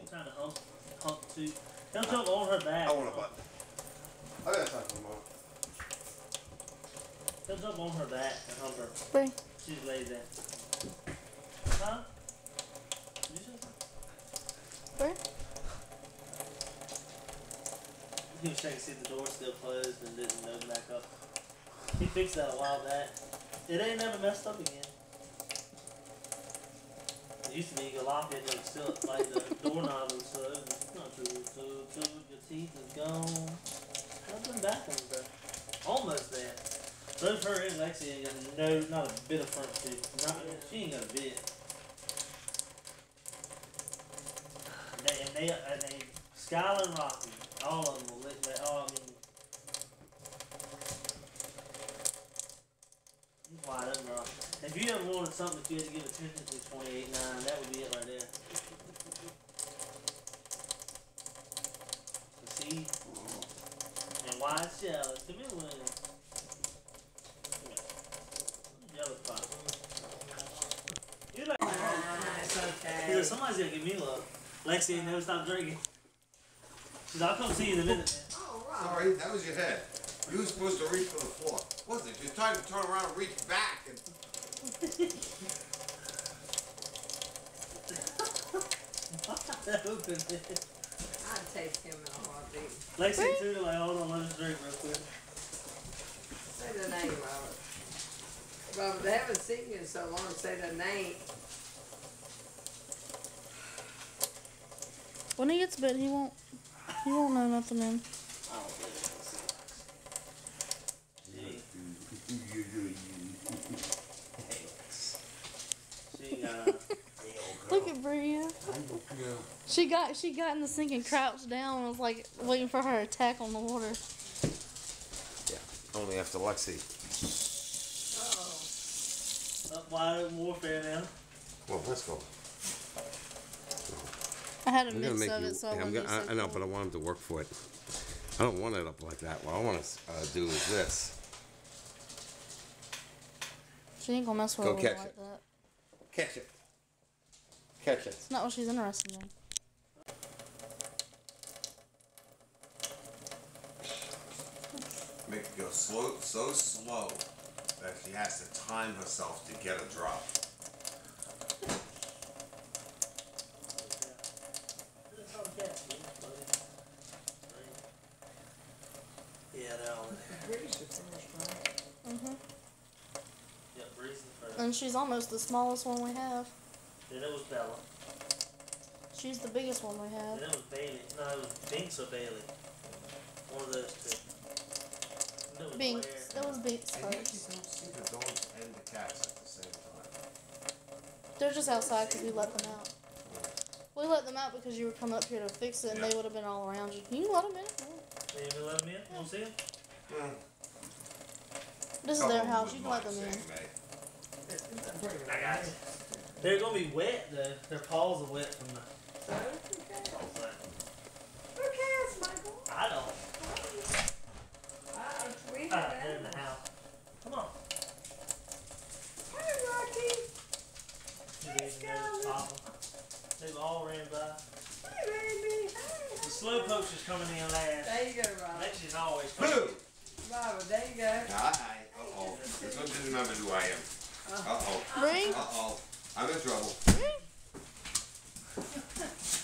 She's trying to hump, hump too. Don't jump on her back. I want a button. I got time for a moment. Don't jump on her back and hump her. Bring. She's laid there. Huh? Did you say something? Where? He was checking to see if the door still closed and didn't open back up. He fixed that a while back. It ain't never messed up again. It used to be you lock it, but it's like the doorknob was so it's not true. So, so your teeth is gone. Nothing back on there. Almost there. Both her and Lexi ain't got no, not a bit of front tooth. Not, she ain't got a bit. And they, and they, and they, Skylar and Rocky, all of them will lick that. Oh, I mean, he's wide open, bro. If you ever wanted something that you had to give attention to, 28.9, that would be it right there. So see, and wide shell. Come here, William. Yellow spot. You like? It's okay. He goes, somebody's gonna give me love. Lexi ain't never stopped drinking. She's I'll come see you in a minute, man. Oh, Robert. Sorry, that was your head. You were supposed to reach for the floor. Wasn't it? You're trying to turn around and reach back and that open it. I'd take him in a heartbeat. Lexi and Tuna like, hold on, let us drink real quick. Say the name, Robert. Robert, they haven't seen you in so long. Say the name. When he gets bit, he won't. He won't know nothing, man. I don't believe it. She, she, uh, Look at Bria. She got she got in the sink and crouched down and was like waiting for her attack on the water. Yeah, only after Lexi. Oh, up wide warfare now. Well, let's go. I had a I'm gonna mix make of you. it, so I I'm wouldn't gonna, I, I know, but I want him to work for it. I don't want it up like that. What I want to uh, do is this. She ain't gonna mess with Go her water catch like it. that. Catch it. Catch it. It's not what she's interested in. Make it go slow, so slow that she has to time herself to get a drop. Yeah, they're all in there. British is finished, right? hmm Yeah, Bree's the first. And she's almost the smallest one we have. Then it was Bella. She's the biggest one we Then have. it was Bailey. No, it was Binks or Bailey. One of those two. Then Binks. Blair. That was Binks And yet you first. don't see the dogs and the cats at the same time. They're just outside because we let them out. We let them out because you were coming up here to fix it, and they would have been all around you. Can You can let them in. Yeah. They even let them in? You want to see them? This is their house. You can let them in. I got you. They're going to be wet, though. Their paws are wet from the So, who cares? Who cares, Michael? I don't. Uh, we have they're in the house. Come on. Hey, Rocky. You didn't even notice Papa. They've all ran by. Hey, baby. The Hey. slow pokes is coming in last. There you go, Robert. Lexi's always coming. Who? Robert, there you go. Hi. Uh-oh. This one didn't remember who I am. Uh-oh. Ring. Uh-oh. I'm in trouble.